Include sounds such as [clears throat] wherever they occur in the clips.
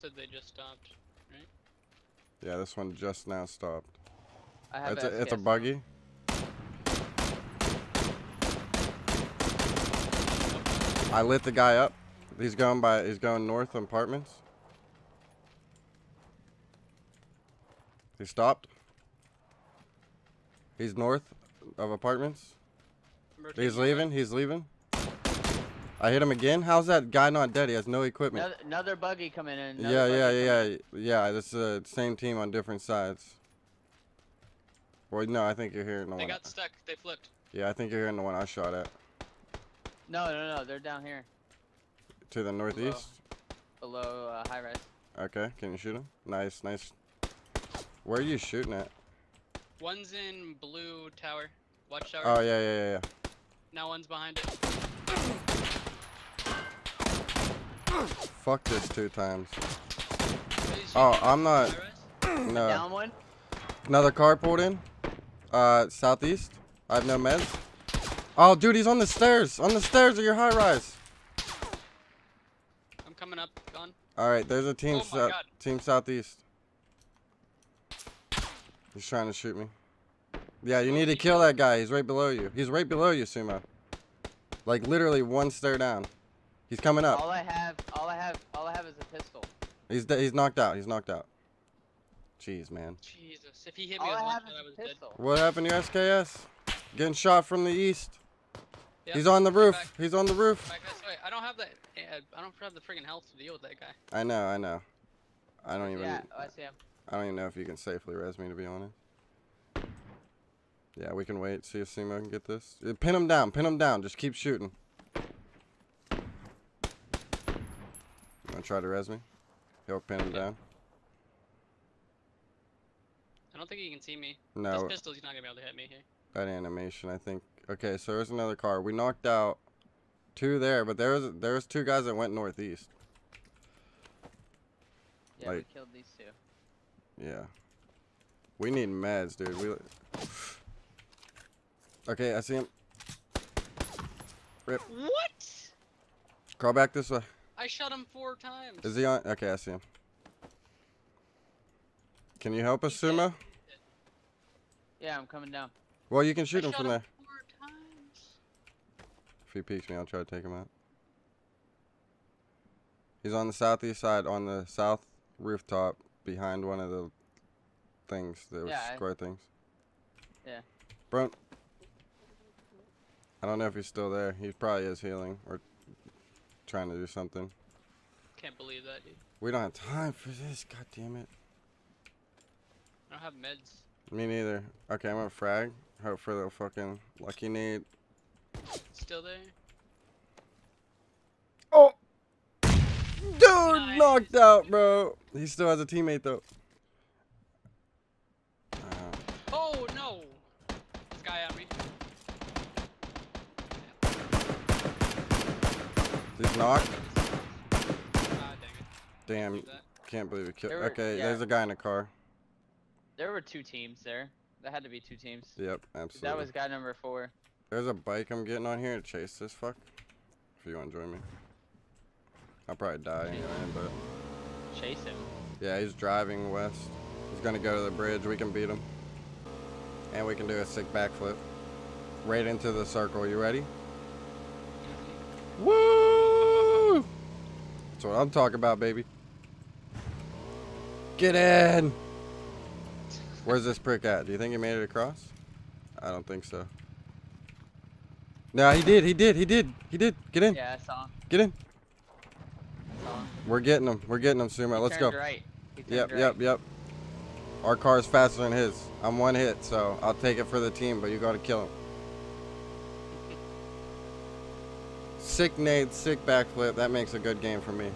Said they just stopped. Yeah, this one just now stopped. I have It's a, it's a buggy. I lit the guy up. He's going by. He's going north on apartments. He stopped. He's north of apartments. He's leaving. He's leaving. I hit him again. How's that guy not dead? He has no equipment. Another, another buggy coming in. Yeah, yeah, yeah, in. yeah, yeah. This is the same team on different sides. Well, no, I think you're hearing the They one. got stuck. They flipped. Yeah, I think you're hearing the one I shot at No, no, no. They're down here to the northeast. below uh, high rise. Okay, can you shoot him? Nice, nice. Where are you shooting at? One's in blue tower. Watch tower. Oh yeah, yeah, yeah, yeah. Now one's behind it. Fuck this two times. Oh. I'm not. No. Down one. Another car pulled in. Uh, southeast. I have no meds. Oh, dude, he's on the stairs. On the stairs of your high rise. I'm coming up. Gone. All right, there's a team. Oh my God. team southeast. He's trying to shoot me. Yeah, you need to kill that guy. He's right below you. He's right below you, Sumo. Like literally one stair down. He's coming up. All I have, all I have, all I have is a pistol. He's de- he's knocked out. He's knocked out. Jeez, man. Jesus. If he hit me All with I one have shot, is I a was dead. pistol. What happened to your SKS? Getting shot from the east. Yep, He's on the roof. back. He's on the roof. Back this way. I don't have the. I don't have the friggin' health to deal with that guy. I know, I know. I don't even Yeah, oh, I see him. I don't even know if you can safely res me to be honest. Yeah, we can wait, see if Simo can get this. Pin him down, pin him down, just keep shooting. Wanna try to res me? He'll pin him Yeah. down. I don't think he can see me. No, This pistol, he's not gonna be able to hit me here. that animation, I think. Okay, so there's another car. We knocked out two there, but there was there was two guys that went northeast. Yeah, Like- we killed these two. Yeah. We need meds, dude. We. [sighs] Okay, I see him. Rip. What? Crawl back this way. I shot him four times. Is he on? Okay, I see him. Can you help us. Sumo? Yeah, I'm coming down. Well, you can I shoot him shot from there. Four times. If he peeks me, I'll try to take him out. He's on the southeast side, on the south rooftop, behind one of the things, the Yeah, I- square things. Yeah. Bro, I don't know if he's still there. He probably is healing or trying to do something. Can't believe that, dude. We don't have time for this. God damn it. I don't have meds. Me neither. Okay, I'm gonna frag. Hope for the fucking lucky need. Still there? Oh! Dude, Nice. knocked out, bro. He still has a teammate though. Uh, Oh no! This guy on me. He's knocked. Ah, it. Damn, can't believe we killed. Were- Okay, yeah. there's a guy in a car. There were two teams there. There had to be two teams. Yep, absolutely. That was guy number four. There's a bike I'm getting on here to chase this fuck. If you want to join me. I'll probably die anyway, but Chase him. yeah, he's driving west. He's gonna go to the bridge. We can beat him. And we can do a sick backflip. Right into the circle. You ready? Woo! That's what I'm talking about, baby. Get in! Where's this prick at? Do you think he made it across? I don't think so. No, he did, he did, he did, he did. Get in, Yeah, I saw him. get in. I saw him. We're getting him, we're getting him, Sumo. He Let's go. Right. Yep, right. yep, yep. Our car is faster than his. I'm one hit, so I'll take it for the team, but you gotta kill him. Sick nade, sick backflip. That makes a good game for me.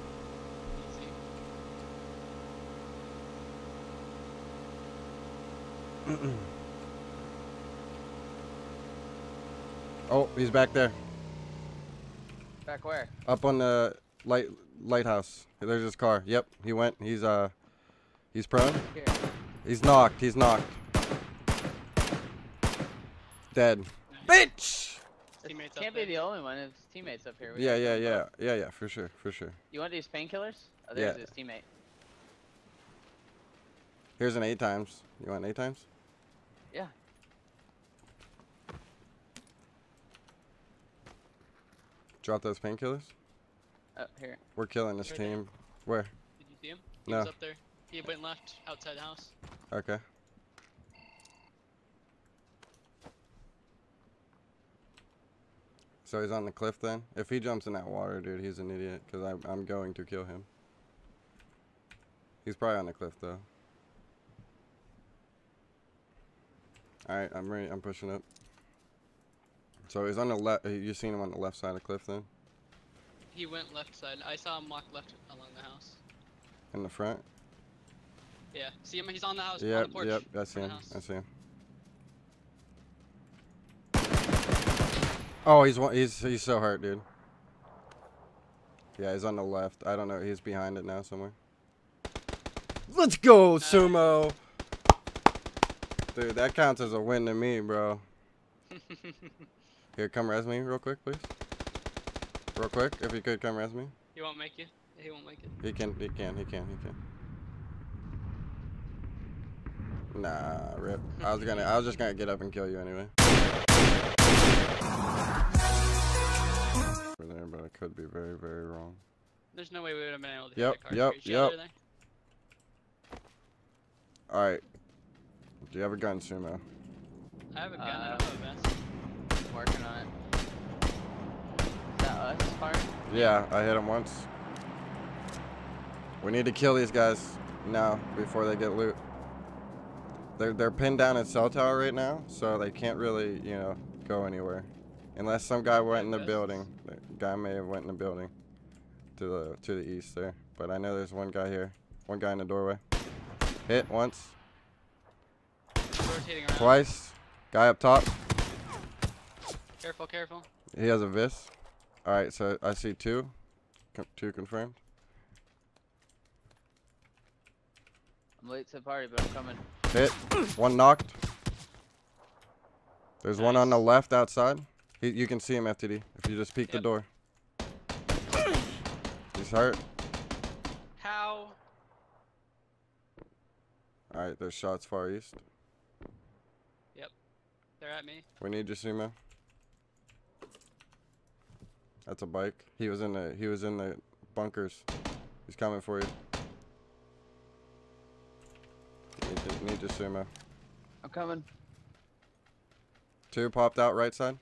[clears throat] Oh, he's back there. Back where? Up on the light lighthouse. There's his car. Yep, he went. He's uh he's prone. Here. He's knocked. He's knocked. Dead. Bitch! This [laughs] Teammates can't be there. the only one. It's teammates up here. We Yeah, yeah, yeah. both. Yeah, yeah, for sure, for sure. You want these painkillers? Oh, there's Yeah. his teammate. Here's an eight times. You want eight times? Yeah. Drop those painkillers. Oh, here. We're killing this Right team. Where? Did you see him? He No. was up there. He went left outside the house. Okay. So he's on the cliff then? If he jumps in that water, dude, he's an idiot. Because I'm, I'm going to kill him. He's probably on the cliff, though. Alright, I'm ready. I'm pushing up. So he's on the left. Uh, you seen him on the left side of the cliff then? He went left side. I saw him walk left along the house. In the front? Yeah. See him? He's on the house. Yep, the yep. I see him. I see him. Oh, he's. He's he's so hurt, dude. Yeah, he's on the left. I don't know. He's behind it now somewhere. Let's go, sumo. Dude, that counts as a win to me, bro. [laughs] Here, come res me real quick, please. Real quick, if you could come res me. he won't make you. He won't make it. He can, he can, he can, he can. Nah, rip. I was gonna, I was just gonna get up and kill you anyway. For there, but I could be very, very wrong. There's no way we would have been able to Yep, hit that car. yep, Is yep. All right. Do you have a gun, sumo? I have a gun. I Uh, don't have a vest. Working on it. Is that us, Fire? Yeah, I hit him once. We need to kill these guys now before they get loot. They're they're pinned down in cell tower right now, so they can't really you know go anywhere, unless some guy went in the building. The guy may have went in the building to the to the east there, but I know there's one guy here, one guy in the doorway. Hit once, twice. Guy up top. Careful, careful. He has a vis. All right, so I see two, two confirmed. I'm late to the party, but I'm coming. Hit. One knocked. There's one on the left outside. He, you can see him, FTD, if you just peek the door. He's hurt. How? Alright, there's shots far east. Yep. They're at me. We need you, Sumo. That's a bike. He was in the he was in the bunkers. He's coming for you. Need you, need you, Sumo. I'm coming. Two popped out right side.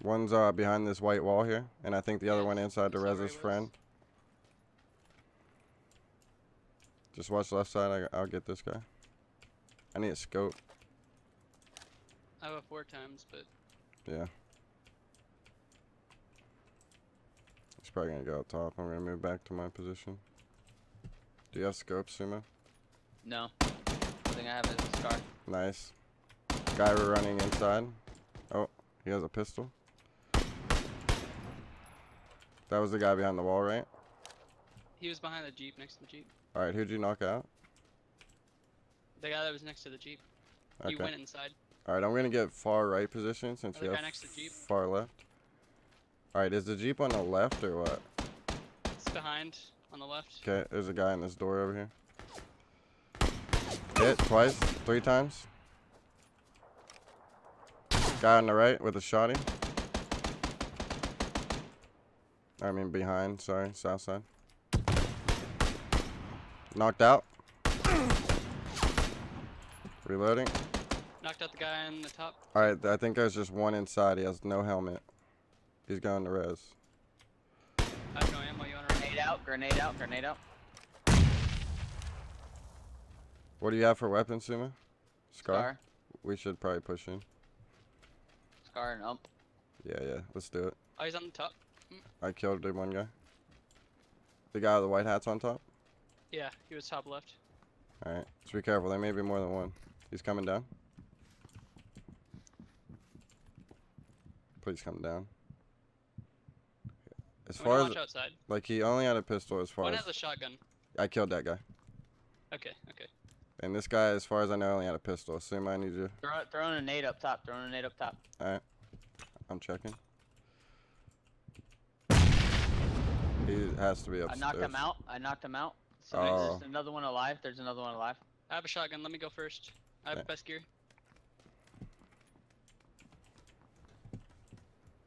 One's uh, behind this white wall here, and I think the other one inside to I saw res his friend. Just watch left side. I, I'll get this guy. I need a scope. I have a four times, but Yeah. He's probably gonna go up top. I'm gonna move back to my position. Do you have scopes, Sumo? No. I think I have a scar. Nice. Guy we're running inside. Oh, he has a pistol. That was the guy behind the wall, right? he was behind the jeep, next to the jeep. Alright, who'd you knock out? The guy that was next to the jeep. Okay. He went inside. Alright, I'm gonna get far right position since oh, you guy have next to Jeep. far left. Alright, is the Jeep on the left or what? It's behind on the left. Okay, there's a guy in this door over here. Hit twice, three times. Guy on the right with a shotty. I mean behind, sorry, south side. Knocked out. Reloading. Knocked out the guy on the top. Alright, I think there's just one inside. He has no helmet. He's going to res. I have no ammo. You wanna run? Grenade out, grenade out, grenade out. What do you have for weapons, Suma? Scar? Scar. We should probably push in. Scar and ump. Yeah, yeah, let's do it. Oh, he's on the top. I killed the one guy. The guy with the white hat's on top? Yeah, he was top left. Alright, just be careful. There may be more than one. He's coming down. Please come down. As I'm far as, watch outside. like, he only had a pistol as far One as, has a shotgun. I killed that guy. Okay, okay. And this guy, as far as I know, only had a pistol. Assume I need you. Throw, throwing a nade up top, throwing a nade up top. Alright. I'm checking. He has to be up. I knocked him out. I knocked him out. So Oh. there's another one alive. There's another one alive. I have a shotgun. Let me go first. I have Okay. best gear.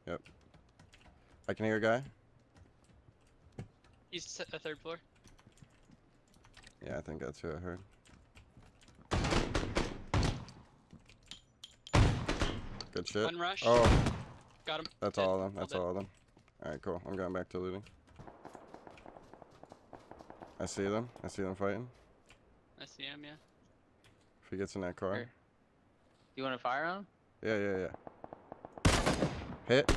Yep. I can hear a guy. He's a third floor. Yeah, I think that's who I heard. Good shit. One rush. Oh, Got him. that's Dead. all of them. That's dead. all of them. Alright, cool. I'm going back to looting. I see them. I see them fighting. I see him. Yeah. If he gets in that car. Where? You want to fire on him? Yeah, yeah, yeah. Hit.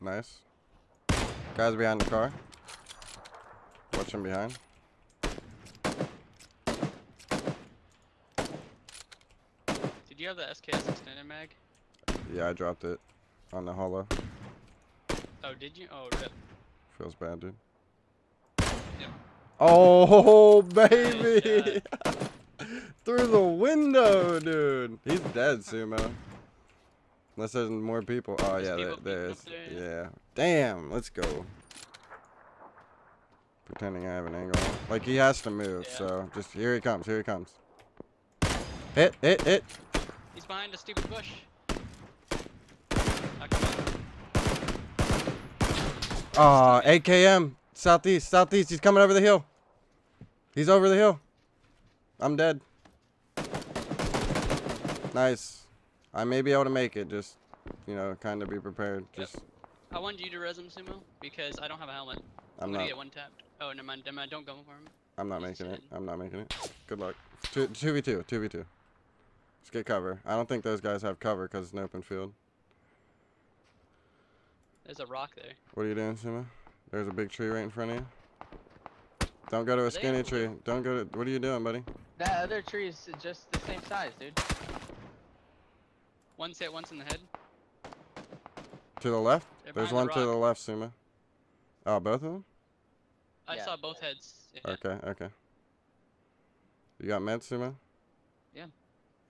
Nice. Guys behind the car. Watch him behind. Did you have the SKS extended mag? Yeah, I dropped it on the hollow. Oh, did you? Oh, rip. Feels bad, dude. Yep. Oh, [laughs] baby! [laughs] Through the window, dude. He's dead, Sumo. Unless there's more people. Oh, There's yeah, there, people there peeking is. there, Yeah. Damn, let's go. Pretending I have an angle. Like, he has to move, Yeah. so just here he comes, here he comes. Hit, hit, hit. He's behind a stupid bush. Knocked him out. Aw, AKM. Southeast, southeast. He's coming over the hill. He's over the hill. I'm dead. Nice. I may be able to make it. Just, you know, kind of be prepared. Yep. Just, I wanted you to res him, Sumo, because I don't have a helmet. I'm, I'm gonna not. get one tapped. Oh, never mind. Never mind. Don't go for him. I'm not he's making it. I'm not making it. Good luck. Two, two v two. Two v two. Let's get cover. I don't think those guys have cover because it's an open field. There's a rock there. What are you doing, Sima? There's a big tree right in front of you. Don't go to a Are skinny on tree. Don't go to. What are you doing, buddy? That other tree is just the same size, dude. One's hit once in the head. To the left. They're There's one the to the left, Suma. Oh, both of them. I Yeah. saw both heads. Yeah. Okay, okay. You got med, Suma? Yeah.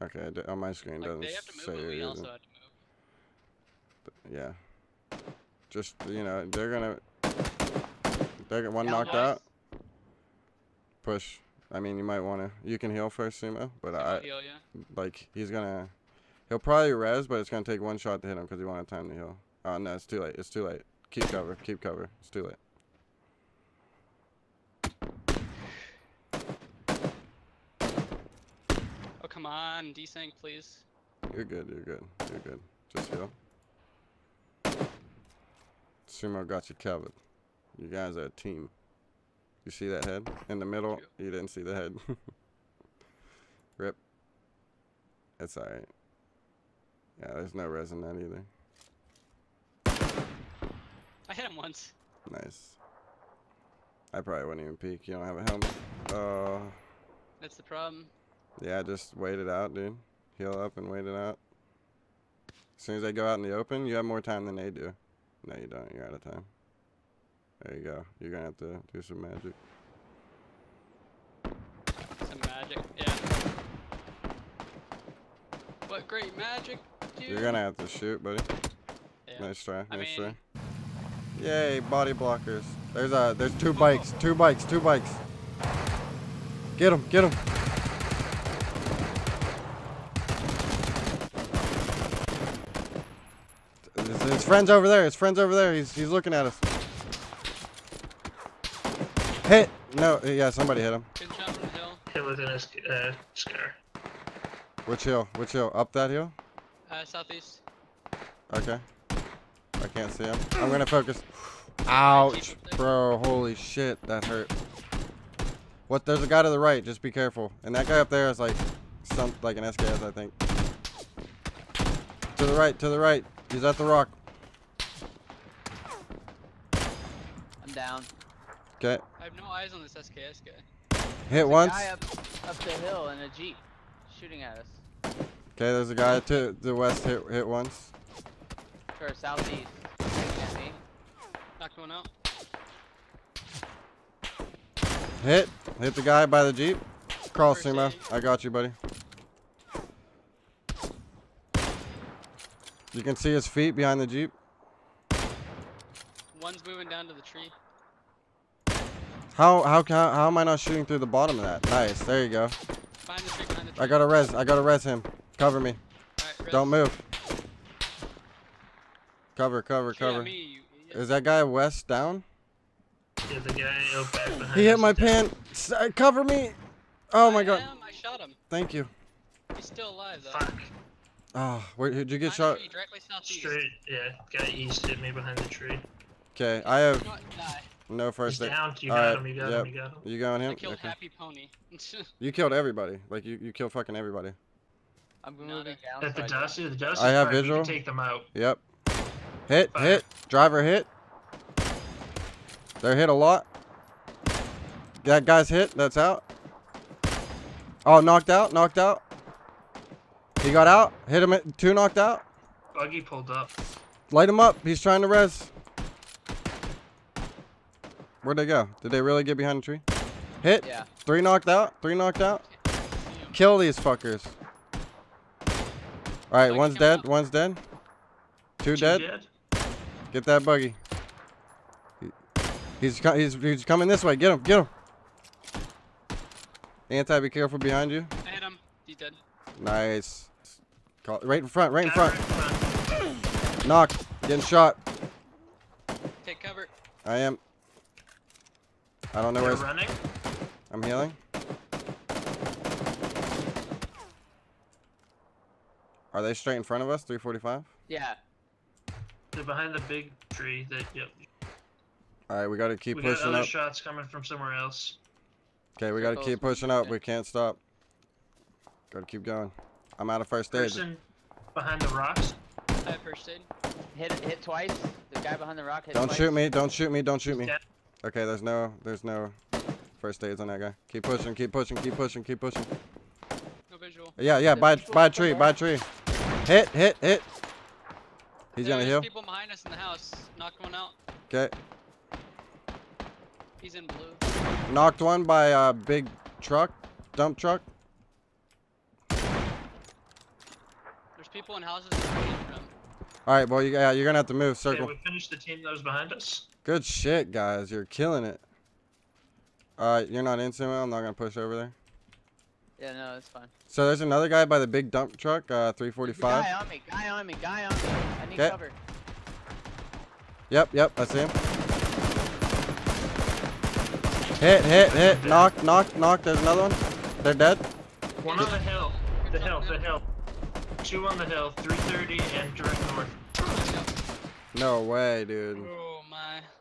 Okay, d- on my screen Like, doesn't they have to move, say but we also using- have to move. Yeah. Just you know, they're gonna. They're gonna one Down knocked boys. out. Push. I mean, you might wanna. You can heal first, Sumo, but Sumo I heal, yeah. like he's gonna. He'll probably res, but it's gonna take one shot to hit him because he won't have time to heal. Oh no, it's too late. It's too late. Keep cover. Keep cover. It's too late. Come on. Desync, please. You're good. You're good. You're good. Just heal. Sumo got you covered. You guys are a team. You see that head in the middle? You didn't see the head. [laughs] Rip. It's alright. Yeah, there's no res in that either. I hit him once. Nice. I probably wouldn't even peek. You don't have a helmet. Uh, That's the problem. Yeah, just wait it out, dude. Heal up and wait it out. As soon as they go out in the open, you have more time than they do. No, you don't. You're out of time. There you go. You're gonna have to do some magic. Some magic. Yeah. What great magic, dude. You're gonna have to shoot, buddy. Yeah. Nice try. I Nice mean- try. Yay, body blockers. There's uh there's two bikes, two bikes, two bikes. Get him, get him. His, his friend's over there. His friend's over there. He's he's looking at us. Hit. No, yeah, somebody hit him. Good shot from the hill. Hit within a sc- uh, scar. Which hill? Which hill? Up that hill? Uh, southeast. Okay. I can't see him. I'm gonna focus. Ouch, bro. Holy shit, that hurt. What? There's a guy to the right. Just be careful. And that guy up there is like some like an SKS, I think. To the right. To the right. He's at the rock. I'm down. Okay. I have no eyes on this SKS guy. Hit There's a once. guy up, up the hill in a jeep, shooting at us. Okay. There's a guy to the west. Hit hit once. Or southeast. Looking. Knocked one out. Hit. Hit the guy by the jeep. Crawl, First Sumo. aid. I got you, buddy. You can see his feet behind the jeep. One's moving down to the tree. How how can how am I not shooting through the bottom of that? Nice. There you go. Behind the tree, behind the tree. I got to res. I got to res him. Cover me. Alright, res. Don't move. Cover, cover, Shoot at cover. me. Is that guy west down? Yeah, the guy back behind He hit my is down. pan. S- uh, Cover me. Oh my god. am, I shot him. Thank you. He's still alive though. Fuck. Oh, where did you get Behind shot? the tree, directly southeast. Straight, yeah, guy east hit me behind the tree. Okay, I have Do not no He's first aid. down. You Alright, got him, you got yep. him, you got him. You going I killed Okay. Happy Pony. [laughs] You killed everybody. Like you, you killed fucking everybody. I'm Not moving it. down. At the dust, the dust I have fine, we visual. take them out. Yep. Hit, Fire. hit. Driver hit. They're hit a lot. That guy's hit. That's out. Oh, knocked out. Knocked out. He got out. Hit him. At, two knocked out. Buggy pulled up. Light him up. He's trying to res. Where'd they go? Did they really get behind the tree? Hit. Yeah. Three knocked out. Three knocked out. Kill these fuckers. All right, one's dead. up. One's dead. Two Two dead. Get that buggy. He's co- he's he's coming this way. Get him. Get him. Anti, be careful behind you. I hit him. He's dead. Nice. Call, right in front. Right in front. right in front. Knock. Getting shot. Take cover. I am. I don't know They're where. running. I'm healing. Are they straight in front of us? 345. Yeah. They're behind the big tree. That yep. All right, we got to keep we got pushing other up. shots coming from somewhere else. Okay, we got to Circles, keep pushing up. it. We can't stop. Got to keep going. I'm out of first aid. Person behind the rocks. I have first aid. Hit hit twice. The guy behind the rock hit Don't twice. shoot me. Don't shoot me. Don't shoot me. Down. Okay, there's no there's no first aids on that guy. Keep pushing. Keep pushing. Keep pushing. Keep pushing. No visual. Yeah, yeah. By by a tree. By a tree. Hit. Hit. Hit. He's gonna There's heal. people behind us in the house. Knocked one out. Okay. He's in blue. Knocked one by a big truck, dump truck. There's people in houses that are waiting for him. All right, well, you, yeah, you're gonna have to move. Okay, Circle. we finished the team that was behind us. Good shit, guys. You're killing it. All right, you're not in Sumo. I'm not gonna push over there. Yeah, no, it's fine. So there's another guy by the big dump truck, uh, 345. Guy on me. Guy on me. Guy on me. I need 'Kay. cover. Yep, yep, I see him. Hit, hit, hit. Knock, knock, knock. There's another one. They're dead. One on the hill. The hill. The hill. Two on the hill. 330 and direct north. No way, dude.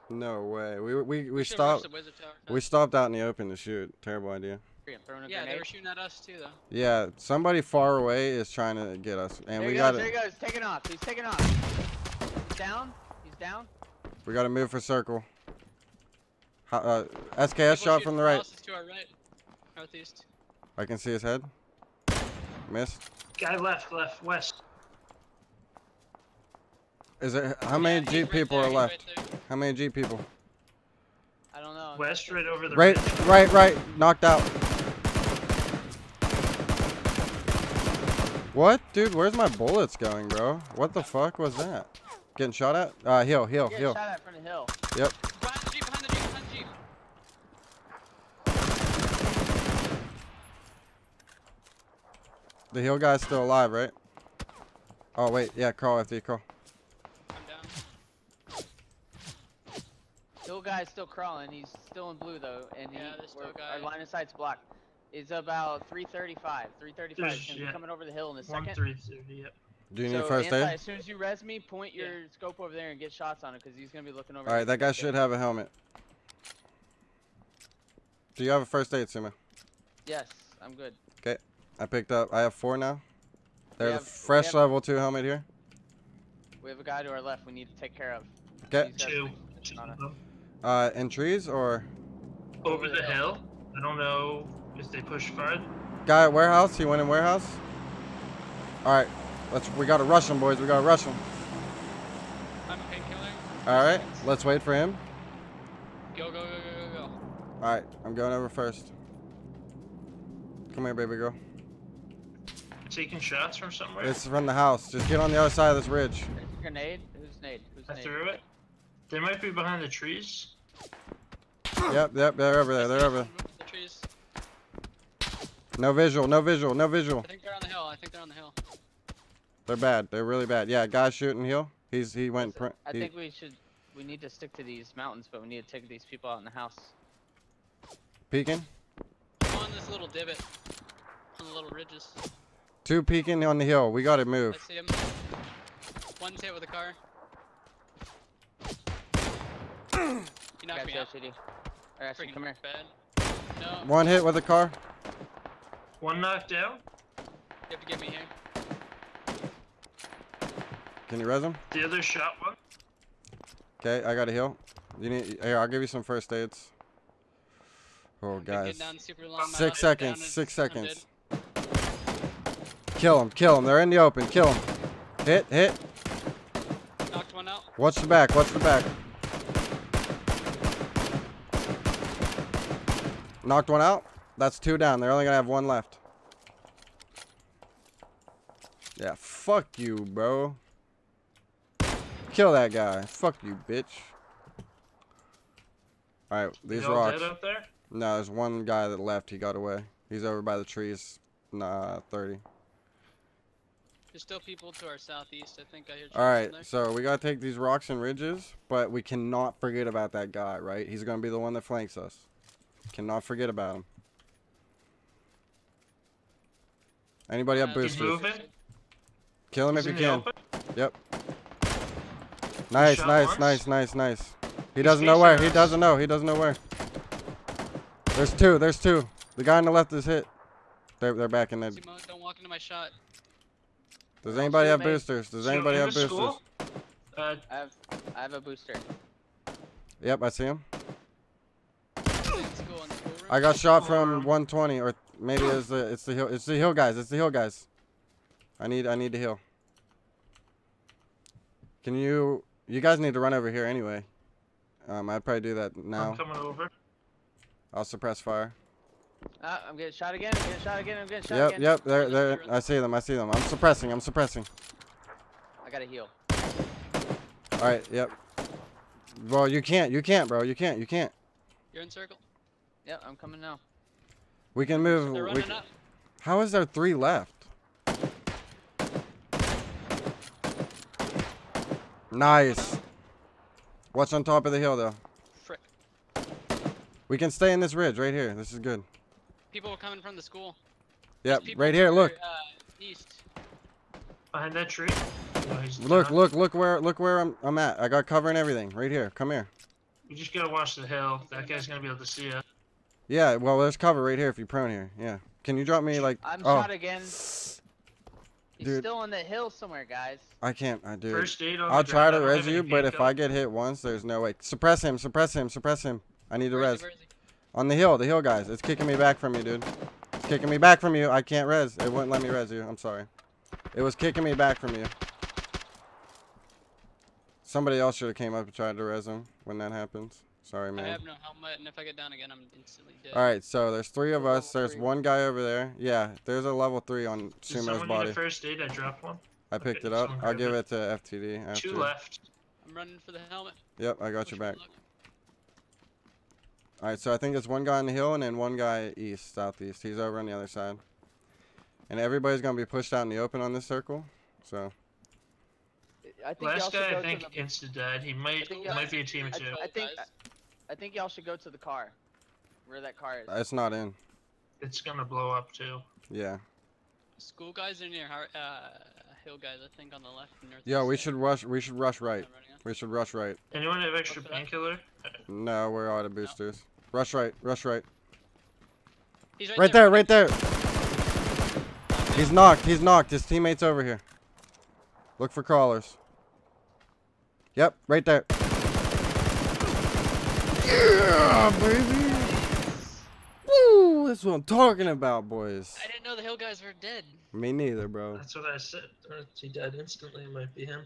My. No way. We we we Should've stopped. tower We stopped out in the open to shoot. Terrible idea. I'm throwing a Yeah, they grenade. were shooting at us too though. Yeah, somebody far away is trying to get us, and there we got goes. There he goes. Taking off. He's taking off. He's down. He's down. we got to move for circle. Ho- Uh, SKS People shot from the right. houses to our right. Northeast. I can see his head. Missed. Guy left. Left. West. Is it? How many he's G right people there, are left? right. How many G people? I don't know. West. Right over the Right, ridge. right, right. Knocked out. What, dude? Where's my bullets going, bro? What the fuck was that? Getting shot at? Uh, heal, heal, Get heal. shot at from the hill. Yep. Behind the jeep, behind the jeep, behind the jeep. The heal guy's still alive, right? Oh wait, yeah. Crawl after you crawl. I'm down. Still guy's still crawling. He's still in blue though, and Yeah, he, there's still we're- our line of sight's blocked. It's about 335. 335. He's gonna be yeah. coming over the hill in a One second. three thirty. Yep. Do you need so, first Anti, aid? as soon as you res me, point Yeah. your scope over there and get shots on it, because he's gonna be looking over. All right, that guy should have a helmet. Do you have a first aid, Suma? Yes, I'm good. Okay, I picked up. I have four now. There's have- a fresh have- level two helmet here. We have a guy to our left. We need to take care of. Okay. Two. Are Two on of us. them. Uh, in trees or Over the hill. I don't know if they push far. guy at warehouse? He went in warehouse. All right, let's. We gotta rush him, boys. We gotta rush him. I'm a painkiller. All right, let's wait for him. Go, go, go, go, go, go. All right, I'm going over first. Come here, baby girl. taking shots from somewhere. It's from the house. Just get on the other side of this ridge. There's a grenade. Who's nade? Who's I nade? threw it. They might be behind the trees. Yep, yep, they're over there. They're over. The trees. No visual, no visual, no visual. I think they're on the hill. I think they're on the hill. They're bad. They're really bad. Yeah, guy shooting heal. He's he went. Listen, I he- think we should. We need to stick to these mountains, but we need to take these people out in the house. peeking. I'm on this little divot. On the little ridges. Two peeking on the hill. We gotta I move. see him. One's hit with a car. He knocked Got me you, out. Shitty. Or actually, Freaking come here. bad. No, One hit with a car. One knocked down. you have to get me here. Can you res him? The other shot one. Okay, I got a heal. You need here. I'll give you some first aids. Oh, guys. getting down super long. My Six seconds. Six seconds. Kill him. Kill him. They're in the open. Kill him. Hit. Hit. Knocked one out. Watch the back. Watch the back. Knocked one out. That's two down. They're only gonna have one left. Yeah, fuck you, bro. Kill that guy. Fuck you, bitch. Alright, these They all rocks. dead up there. No, there's one guy that left. He got away. He's over by the trees. Nah, 30. There's still people to our southeast. I think I hear. All right, so we gotta take these rocks and ridges, but we cannot forget about that guy, right? He's gonna be the one that flanks us. Cannot forget about him. Anybody have Uh, boosters? moving. Kill him He's if you can. Yep. Nice, nice, once. nice, nice, nice. He He's doesn't know facing where. He doesn't know. He doesn't know where. There's two. There's two. The guy on the left is hit. They're they're back in there. Simo, don't walk into my shot. Does anybody have boosters? Does So anybody have boosters? Uh, I have, I have a booster. Yep, I see him. In school, in the school room. I got shot from 120, or maybe it's the it's the hill it's the hill guys. It's the hill guys. I need I need to heal. Can you you guys need to run over here anyway? Um, I'd probably do that now. I'm coming over. I'll suppress fire. Ah, I'm getting shot again. I'm getting shot again. I'm getting shot Yep, again. yep. They're Just I see them. I see them. I'm suppressing. I'm suppressing. I gotta heal. All right. Yep. Well, you can't. You can't, bro. You can't. You can't. You're in circle. Yep, I'm coming now. We can move. They're We, running up. how is there three left? Nice. What's on top of the hill though? Frick. We can stay in this ridge right here. This is good. People were coming from the school. There's Yep, right here. Look, Uh, east. Behind that tree. No, look, down. look, look where, look where I'm, I'm at. I got cover and everything. Right here. Come here. We just gotta watch the hill. That guy's gonna be able to see us. Yeah. Well, there's cover right here if you're prone here. Yeah. Can you drop me like? I'm oh, shot again. He's Dude. still on the hill somewhere, guys. I can't. I do. First aid on I'll the try to I don't res you, but if paint I get hit once, there's no way. Suppress him. Suppress him. Suppress him. I need to Where is res. he? He? On the hill. The hill guys. It's kicking me back from you, dude. It's kicking me back from you. I can't res. It wouldn't let me res you. I'm sorry. It was kicking me back from you. Somebody else should have came up and tried to res him when that happens. Sorry, I man. have no helmet, and if I get down again, I'm instantly dead. All right, so there's three of us. There's one guy over there. Yeah, there's a level three on Does Sumo's someone need body. a first aid? I dropped one. I picked Okay, it up. I'll give it. it to FTD after. Two left. I'm running for the helmet. Yep, I got Wish your back. All right, so I think there's one guy on the hill and then one guy east, southeast. He's over on the other side. And everybody's gonna be pushed out in the open on this circle. So I think Last guy, I think, to the, insta died. He might he might be a team of two. I think- guys. I think y'all should go to the car. Where that car is. it's not in. It's gonna blow up too. Yeah. School guys are near uh, hill guys, I think, on the left. and northeast Yo, we side. should rush. We should rush right. I'm running on. We should rush right. Anyone have extra painkiller? No, we're out of boosters. Rush right. Rush right. He's Right there. Right there. Knocked He's knocked. He's knocked. His teammate's over here. Look for crawlers. Yep, right there. Yeah, baby. Woo! That's what I'm talking about, boys. I didn't know the hill guys were dead. Me neither, bro. That's what I said. Uh, He died instantly. It might be him.